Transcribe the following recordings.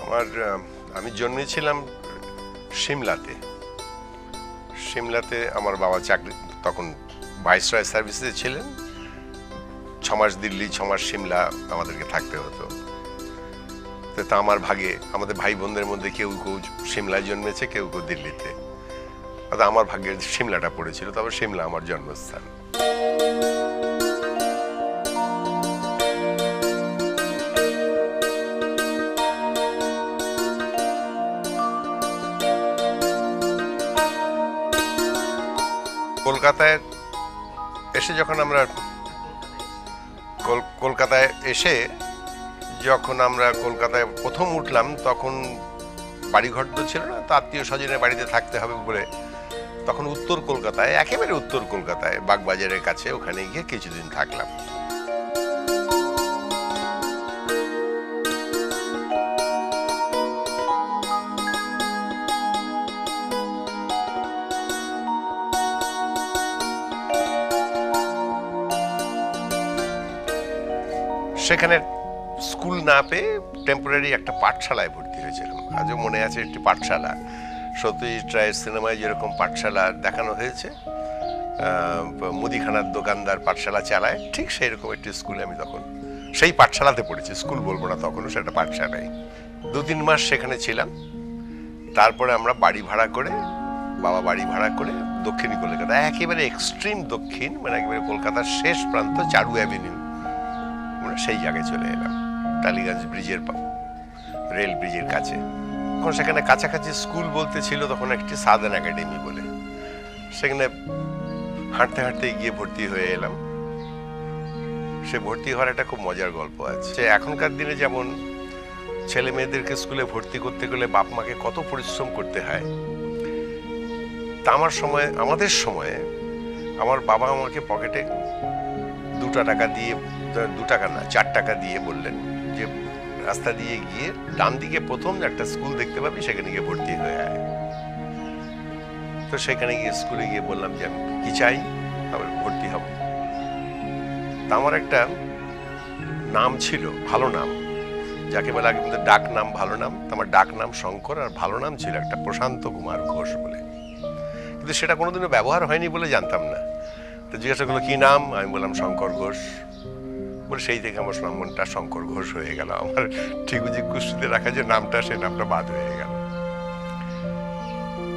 আমার আমি জন্মেছিলাম সিমলাতে। সিমলাতে আমার বাবা চাকরি, তখন ভাইসরয় সার্ভিসে ছিলেন। ছ মাস দিল্লি ছ মাস সিমলা আমাদেরকে থাকতে হতো। তো তা আমার ভাগে, আমাদের ভাই বোনদের মধ্যে কেউ কেউ সিমলায় জন্মেছে, কেউ কেউ দিল্লিতে। আমার ভাগ্যে সিমলাটা পড়েছিল তবে সিমলা আমার জন্মস্থান। কলকাতায় এসে যখন আমরা কল- কলকাতায় এসে যখন আমরা কলকাতায় প্রথম উঠলাম, তখন বাড়িঘর তো ছিল না, তো আত্মীয় স্বজনের বাড়িতে থাকতে হবে বলে তখন উত্তর কলকাতায়, একেবারে উত্তর কলকাতায়, বাগবাজারের কাছে ওখানে গিয়ে কিছুদিন থাকলাম। সেখানে স্কুল না পেয়ে টেম্পোরারি একটা পাঠশালায় ভর্তি হয়েছিলাম। আজও মনে আছে একটি পাঠশালা। সত্যজিৎ রায়ের সিনেমায় যেরকম পাঠশালা দেখানো হয়েছে মুদিখানার দোকানদার পাঠশালা চালায়, ঠিক সেই রকম একটি স্কুলে আমি তখন, সেই পাঠশালাতে পড়েছি, স্কুল বলব না তখনও সেটা পাঠশালায় দু তিন মাস সেখানে ছিলাম। তারপরে আমরা বাড়ি ভাড়া করে, বাবা বাড়ি ভাড়া করে দক্ষিণ কলকাতা, একেবারে এক্সট্রিম দক্ষিণ মানে একেবারে কলকাতার শেষ প্রান্ত চারু অ্যাভিনিউ সেই জায়গায় চলে এলাম। টালিগঞ্জ ব্রিজের রেল ব্রিজের কাছে। তখন সেখানে কাছাকাছি স্কুল বলতে ছিল তখন একটি সাদান একাডেমি বলে। সেখানে হাঁটতে হাঁটতে গিয়ে ভর্তি হয়ে এলাম। সে ভর্তি হওয়ার একটা খুব মজার গল্প আছে। এখনকার দিনে যেমন ছেলে মেয়েদেরকে স্কুলে ভর্তি করতে গেলে বাপ মাকে কত পরিশ্রম করতে হয়, তা আমার সময় আমাদের সময়ে আমার বাবা আমাকে পকেটে দুটা টাকা দিয়ে, দু টাকা না, চার টাকা দিয়ে বললেন যে, রাস্তা দিয়ে গিয়ে ডান দিকে প্রথম একটা স্কুল দেখতে পাবি, সেখানে গিয়ে ভর্তি হয়ে আয়। তো সেখানে গিয়ে স্কুলে গিয়ে বললাম যে, আমি কি চাই? আবার ভর্তি হব। তা আমার একটা নাম ছিল, ভালো নাম। যাকে বলে আগে কিন্তু ডাক নাম, ভালো নাম। আমার ডাক নাম শঙ্কর আর ভালো নাম ছিল একটা প্রশান্ত কুমার ঘোষ বলে। কিন্তু সেটা কোনোদিনও ব্যবহার হয়নি বলে জানতাম না। তো জিজ্ঞাসা করল, কি নাম? আমি বললাম, শঙ্কর ঘোষ। বলে, সেই থেকে আমার নামটা শঙ্কর ঘোষ হয়ে গেল। আমার ঠিক ঠিকুজি কুস্তিতে রাখা যে নামটা সে নামটা বাদ হয়ে গেল।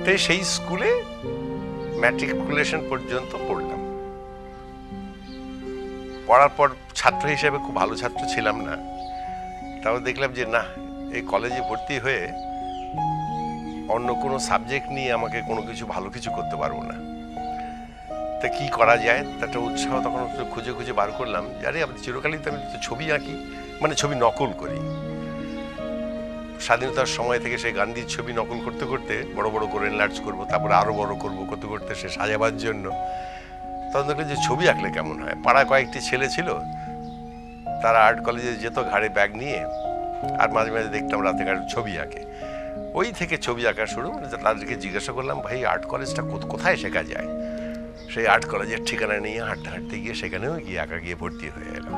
তাই সেই স্কুলে ম্যাট্রিকুলেশন পর্যন্ত পড়লাম পড়ার পর ছাত্র হিসেবে খুব ভালো ছাত্র ছিলাম না। তাও দেখলাম যে, না, এই কলেজে ভর্তি হয়ে অন্য কোনো সাবজেক্ট নিয়ে আমাকে কোনো কিছু, ভালো কিছু করতে পারব না। তা কী করা যায়? তা উৎসাহ তখন খুঁজে খুঁজে বার করলাম। আরে, আমি চিরকালই তো আমি ছবি আঁকি মানে ছবি নকল করি। স্বাধীনতার সময় থেকে সেই গান্ধীর ছবি নকল করতে করতে বড় বড় করে এনলার্জ করব, তারপরে আরও বড় করব, করতে করতে সে সাজাবার জন্য। তখন দেখলাম যে ছবি আঁকলে কেমন হয়? পাড়া কয়েকটি ছেলে ছিল, তারা আর্ট কলেজে যেত ঘাড়ে ব্যাগ নিয়ে, আর মাঝে মাঝে দেখতাম রাতে ঘাটে ছবি আঁকে। ওই থেকে ছবি আঁকা শুরু মানে তাদেরকে জিজ্ঞাসা করলাম, ভাই আর্ট কলেজটা কোথ- কোথায় শেখা যায়? সেই আর্ট কলেজের ঠিকানা নিয়ে হাঁটতে হাঁটতে গিয়ে সেখানেও গিয়ে আঁকা গিয়ে ভর্তি হয়ে এলাম।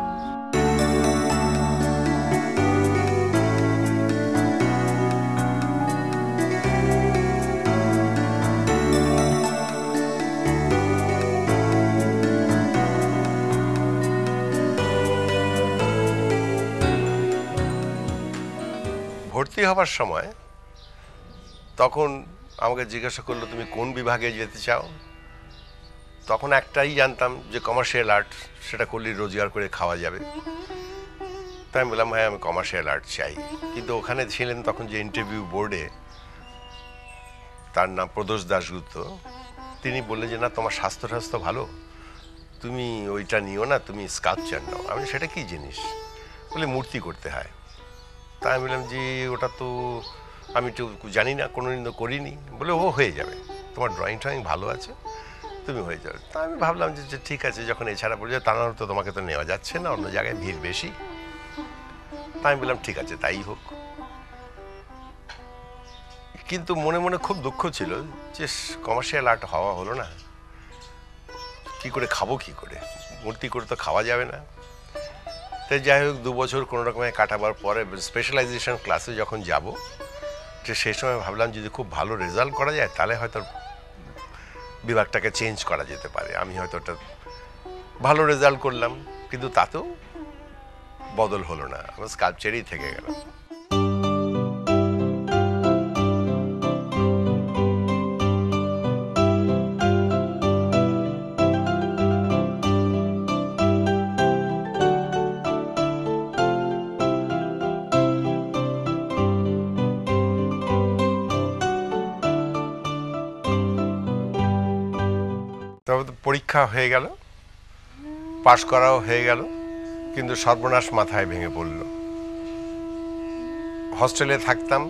ভর্তি হবার সময় তখন আমাকে জিজ্ঞাসা করল, তুমি কোন বিভাগে যেতে চাও? তখন একটাই জানতাম যে কমার্শিয়াল আর্ট সেটা করলে রোজগার করে খাওয়া যাবে। তাই আমি বললাম হ্যাঁ আমি কমার্শিয়াল আর্ট চাই। কিন্তু ওখানে ছিলেন তখন যে ইন্টারভিউ বোর্ডে তার নাম প্রদোষ দাশগুপ্ত। তিনি বললেন যে, না, তোমার স্বাস্থ্য স্বাস্থ্য ভালো? তুমি ওইটা নিও না, তুমি স্কাল্পচার নাও। আমি সেটা কি জিনিস? বলে, মূর্তি করতে হয়। তাই আমি বললাম যে ওটা তো আমি তো জানি না কোনো দিন করিনি। বলে, ও হয়ে যাবে। তোমার ড্রয়িং ট্রয়িং ভালো আছে? তুমি হয়ে যাবে তা আমি ভাবলাম যে ঠিক আছে, যখন এছাড়া বলে তা না তো তোমাকে তো নেওয়া যাচ্ছে না, অন্য জায়গায় ভিড় বেশি। তা আমি বললাম, ঠিক আছে, তাই হোক। কিন্তু মনে মনে খুব দুঃখ ছিল যে কমার্শিয়াল আর্ট হওয়া হলো না। কি করে খাব, কি করে? মূর্তি করে তো খাওয়া যাবে না। তাই যাই হোক, দু বছর কোনো রকমে কাটাবার পরে স্পেশালাইজেশন ক্লাসে যখন যাব যে সেই সময় ভাবলাম যদি খুব ভালো রেজাল্ট করা যায়, তাহলে হয়তো বিভাগটাকে চেঞ্জ করা যেতে পারে। আমি হয়তো ওটা ভালো রেজাল্ট করলাম, কিন্তু তাতেও বদল হলো না। আমার স্কাল্পচারই থেকে গেল। তবে তো পরীক্ষা হয়ে গেল, পাশ করাও হয়ে গেল, কিন্তু সর্বনাশ মাথায় ভেঙে পড়ল। হস্টেলে থাকতাম,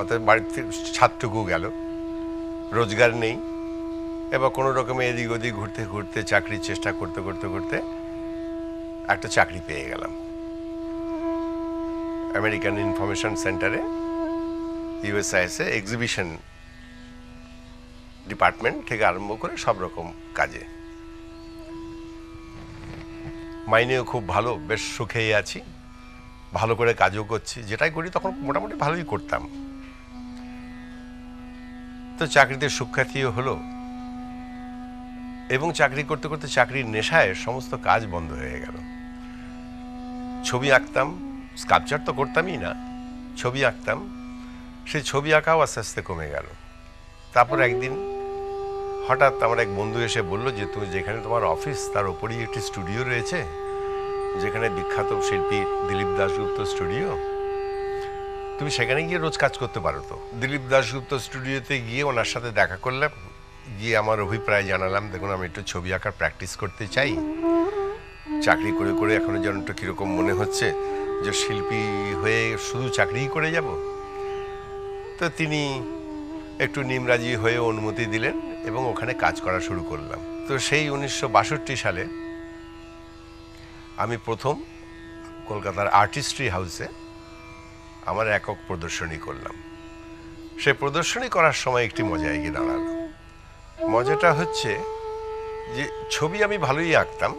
অতএব বাড়িতে ছাদটুকু গেল। রোজগার নেই, এবার কোনো রকমে এদিক ওদিক ঘুরতে ঘুরতে, চাকরির চেষ্টা করতে করতে করতে একটা চাকরি পেয়ে গেলাম। আমেরিকান ইনফরমেশন সেন্টারে, ইউএসআইএসে এক্সিবিশন ডিপার্টমেন্ট থেকে আরম্ভ করে সব রকম কাজে। মাইনেও খুব ভালো, বেশ সুখেই আছি। ভালো করে কাজও করছি, যেটাই করি তখন মোটামুটি ভালোই করতাম। তো চাকরিতে সুখ্যাতিও হলো এবং চাকরি করতে করতে চাকরির নেশায় সমস্ত কাজ বন্ধ হয়ে গেল। ছবি আঁকতাম স্কাল্পচার তো করতামই না। ছবি আঁকতাম, সেই ছবি আঁকাও আস্তে আস্তে কমে গেল। তারপর একদিন হঠাৎ আমার এক বন্ধু এসে বলল যে, তুমি যেখানে তোমার অফিস, তার ওপরেই একটি স্টুডিও রয়েছে, যেখানে বিখ্যাত শিল্পী দিলীপ দাশগুপ্ত স্টুডিও। তুমি সেখানে গিয়ে রোজ কাজ করতে পারো তো। দিলীপ দাশগুপ্ত স্টুডিওতে গিয়ে ওনার সাথে দেখা করলাম। গিয়ে আমার অভিপ্রায় জানালাম, দেখুন, আমি একটু ছবি আঁকার প্র্যাকটিস করতে চাই। চাকরি করে করে এখনও যেন একটু কীরকম মনে হচ্ছে যে, শিল্পী হয়ে শুধু চাকরিই করে যাব। তো তিনি একটু নিমরাজি হয়ে অনুমতি দিলেন। এবং ওখানে কাজ করা শুরু করলাম। তো সেই উনিশশো বাষট্টি সালে আমি প্রথম কলকাতার আর্টিস্ট্রি হাউসে আমার একক প্রদর্শনী করলাম। সে প্রদর্শনী করার সময় একটি মজা এগিয়ে দাঁড়াল। মজাটা হচ্ছে যে ছবি আমি ভালোই আঁকতাম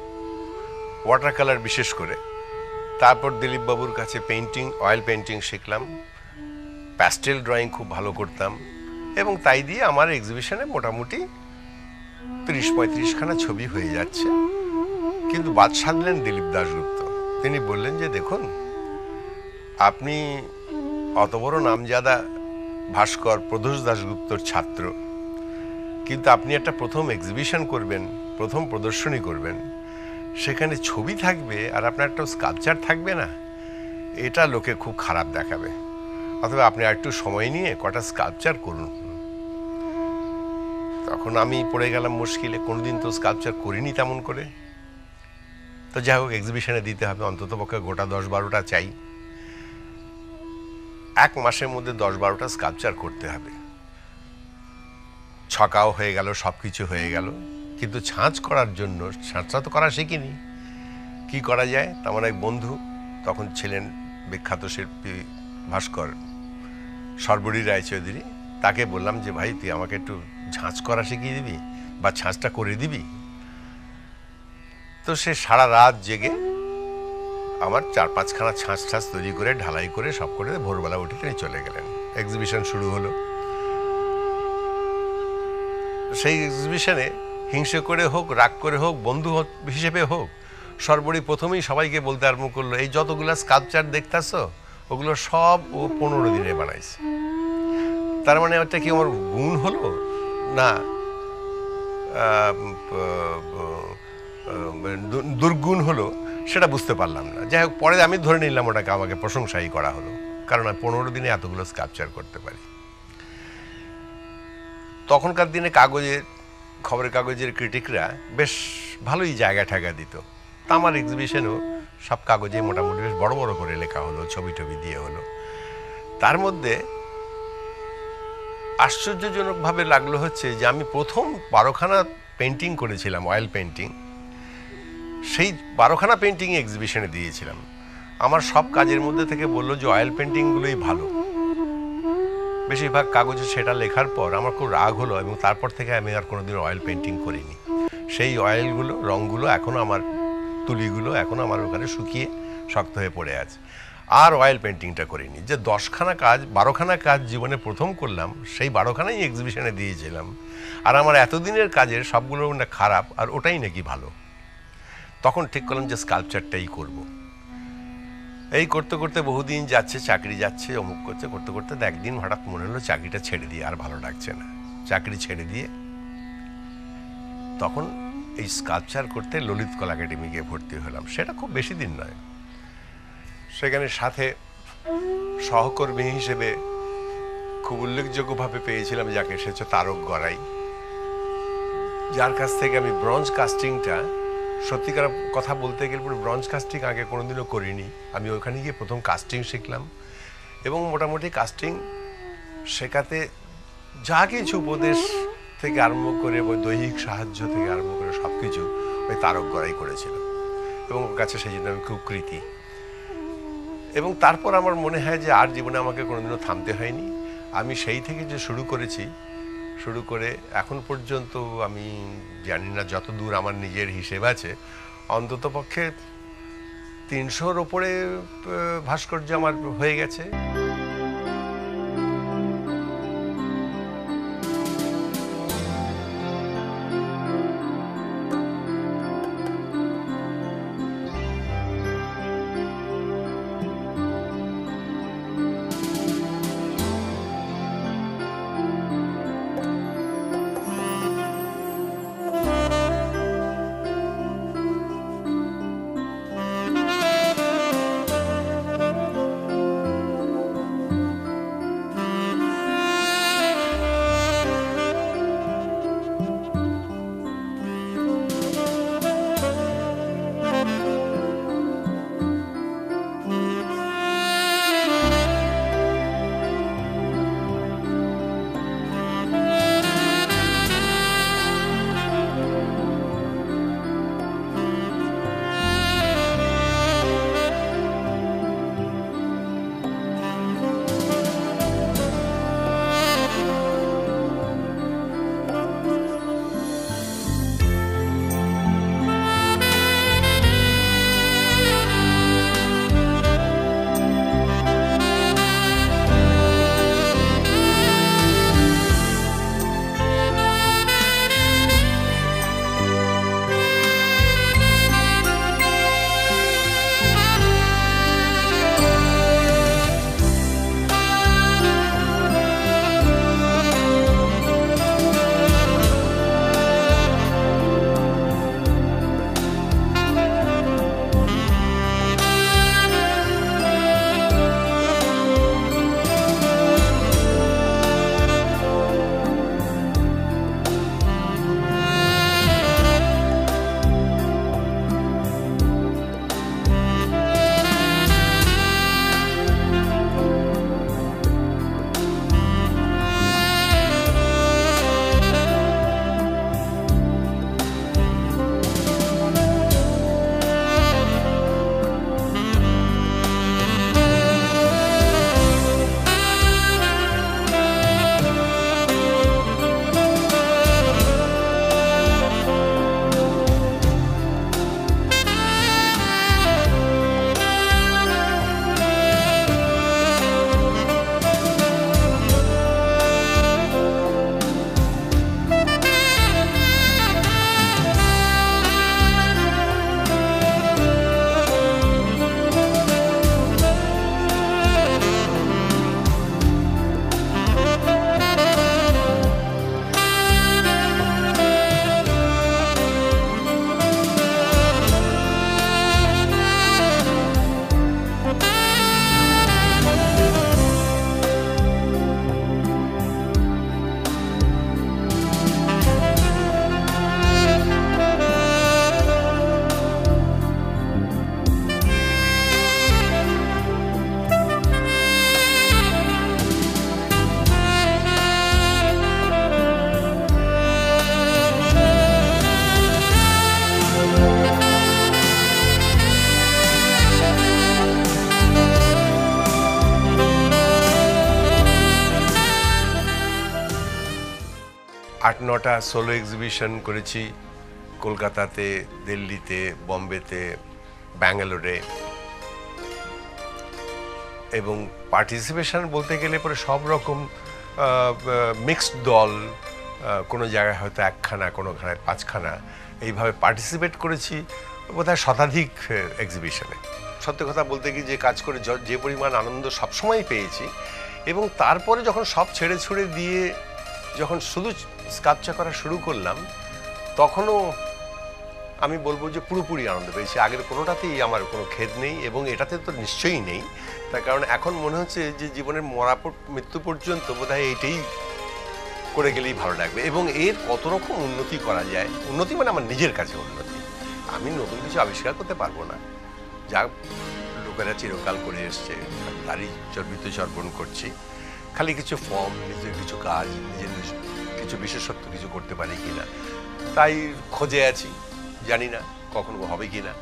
ওয়াটার কালার বিশেষ করে। তারপর দিলীপবাবুর কাছে পেন্টিং অয়েল পেন্টিং শিখলাম, প্যাস্টেল ড্রয়িং খুব ভালো করতাম। এবং তাই দিয়ে আমার এক্সিবিশনে মোটামুটি তিরিশ পঁয়ত্রিশখানা ছবি হয়ে যাচ্ছে। কিন্তু বাদ সাধলেন দিলীপ দাশগুপ্ত। তিনি বললেন যে, দেখুন, আপনি অত বড় নামজাদা ভাস্কর প্রদোষ দাশগুপ্তর ছাত্র। কিন্তু আপনি একটা প্রথম এক্সিবিশন করবেন, প্রথম প্রদর্শনী করবেন। সেখানে ছবি থাকবে আর আপনার একটা স্কালচার থাকবে না। এটা লোকে খুব খারাপ দেখাবে। অথবা আপনি একটু সময় নিয়ে কটা স্কালপচার করুন। তখন আমি পড়ে গেলাম মুশকিলে, কোনোদিন তো স্কালপচার করিনি তেমন করে। তো যাই হোক এক্সিবিশনে দিতে হবে অন্তত পক্ষে গোটা দশ বারোটা চাই। এক মাসের মধ্যে দশ বারোটা স্কালপচার করতে হবে। ছকাও হয়ে গেল সব কিছু হয়ে গেল। কিন্তু ছাঁচ করার জন্য ছাঁচটা তো করা শিখিনি। কি করা যায়? তেমন এক বন্ধু তখন ছিলেন বিখ্যাত শিল্পী ভাস্কর সর্বরী রায়চৌধুরী। তাকে বললাম যে, ভাই, তুই আমাকে একটু ঝাঁচ করা শিখিয়ে দিবি বা ছাঁচটা করে দিবি? তো সে সারা রাত জেগে আমার চার পাঁচখানা ছাঁচ ছাঁচ তৈরি করে, ঢালাই করে, সব করে ভোরবেলা উঠে তিনি চলে গেলেন। এক্সিবিশন শুরু হলো। সেই এক্সিবিশনে হিংসে করে হোক, রাগ করে হোক, বন্ধু হিসেবে হোক সর্বরী প্রথমেই সবাইকে বলতে আরম্ভ করল, এই যতগুলো স্কাল্পচার দেখতেছ, ওগুলো সব ও পনেরো দিনে বানাইছে। তার মানে ওটা কি আমার গুণ হলো? না দুর্গুণ হলো সেটা বুঝতে পারলাম না। যাই হোক, পরে আমি ধরে নিলাম ওটাকে আমাকে প্রশংসাই করা হলো, কারণ আমি পনেরো দিনে এতগুলো স্কাপচার করতে পারি। তখনকার দিনে কাগজের, খবরের কাগজের ক্রিটিকরা বেশ ভালোই জায়গা ঠাগা দিত। তা আমার এক্সিবিশনেও সব কাগজে মোটামুটি বেশ বড় বড় করে লেখা হলো ছবি টবি দিয়ে হলো। তার মধ্যে আশ্চর্যজনকভাবে লাগল হচ্ছে যে আমি প্রথম বারোখানা পেন্টিং করেছিলাম অয়েল পেন্টিং সেই বারোখানা পেন্টিং এক্সিবিশনে দিয়েছিলাম। আমার সব কাজের মধ্যে থেকে বলল যে অয়েল পেন্টিংগুলোই ভালো। বেশিরভাগ কাগজে সেটা লেখার পর আমার খুব রাগ হলো এবং তারপর থেকে আমি আর কোনোদিন অয়েল পেন্টিং করিনি। সেই অয়েলগুলো রঙগুলো এখনও আমার, তুলিগুলো এখনও আমার ওখানে শুকিয়ে শক্ত হয়ে পড়ে আছে। আর অয়েল পেন্টিংটা করিনি। যে দশখানা কাজ, বারোখানা কাজ জীবনে প্রথম করলাম, সেই বারোখানাই এক্সিবিশনে দিয়েছিলাম। আর আমার এতদিনের কাজের সবগুলো না খারাপ, আর ওটাই নাকি ভালো। তখন ঠিক করলাম যে স্কাল্পচারটাই করব। এই করতে করতে বহুদিন যাচ্ছে, চাকরি যাচ্ছে, অমুক করছে, করতে করতে একদিন হঠাৎ মনে হলো চাকরিটা ছেড়ে দিয়ে আর ভালো লাগছে না। চাকরি ছেড়ে দিয়ে তখন এই স্কাল্পচার করতে ললিত কলা একাডেমি গিয়ে ভর্তি হলাম। সেটা খুব বেশি দিন নয়। সেখানে সাথে সহকর্মী হিসেবে খুব উল্লেখযোগ্যভাবে পেয়েছিলাম যাকে, সে হচ্ছে তারক গড়াই। যার কাছ থেকে আমি ব্রঞ্জ কাস্টিংটা, সত্যিকার কথা বলতে গেলে পুরো ব্রঞ্জ কাস্টিং আগে কোনোদিনও করিনি। আমি ওখানে গিয়ে প্রথম কাস্টিং শিখলাম এবং মোটামুটি কাস্টিং শেখাতে যা কিছু উপদেশ থেকে আরম্ভ করে ওই দৈহিক সাহায্য থেকে আরম্ভ করে সব কিছু ওই তারক গড়াই করেছিল। এবং ওর কাছে সেই জন্য আমি খুব কৃতি। এবং তারপর আমার মনে হয় যে আর জীবনে আমাকে কোনোদিনও থামতে হয়নি। আমি সেই থেকে যে শুরু করেছি, শুরু করে এখন পর্যন্ত আমি জানি না যত দূর আমার নিজের হিসেব আছে, অন্তত পক্ষে তিনশোর ওপরে ভাস্কর্য আমার হয়ে গেছে। নটা সোলো এক্সিবিশন করেছি। কলকাতাতে, দিল্লিতে, বম্বেতে, ব্যাঙ্গালোরে। এবং পার্টিসিপেশন বলতে গেলে পরে সব রকম মিক্সড দল কোনো জায়গায় হয়তো একখানা, কোনো ঘানায় পাঁচখানা। এইভাবে পার্টিসিপেট করেছি বোধহয় শতাধিক এক্সিবিশনে সত্যি কথা বলতে গিয়ে যে কাজ করে যে পরিমাণ আনন্দ সবসময় পেয়েছি। এবং তারপরে যখন সব ছেড়ে ছুড়ে দিয়ে যখন শুধু স্কাপচা করা শুরু করলাম, তখনও আমি বলব যে পুরোপুরি আনন্দ পেয়েছি। আগের কোনোটাতেই আমার কোনো খেদ নেই এবং এটাতে তো নিশ্চয়ই নেই। তার কারণ এখন মনে হচ্ছে যে জীবনের মরা মৃত্যু পর্যন্ত বোধহয় এইটাই করে গেলেই ভালো লাগবে এবং এর কত রকম উন্নতি করা যায়? উন্নতি মানে আমার নিজের কাছে উন্নতি। আমি নতুন কিছু আবিষ্কার করতে পারব না। যা লোকেরা চিরকাল করে এসছে তারই চর্বিত চর্পণ করছি। খালি কিছু ফর্ম নিজের কিছু কাজ, নিজের কিছু বিশেষত্ব কিছু করতে পারি কি না তাই খোঁজে আছি, জানি না কখনো হবে কিনা।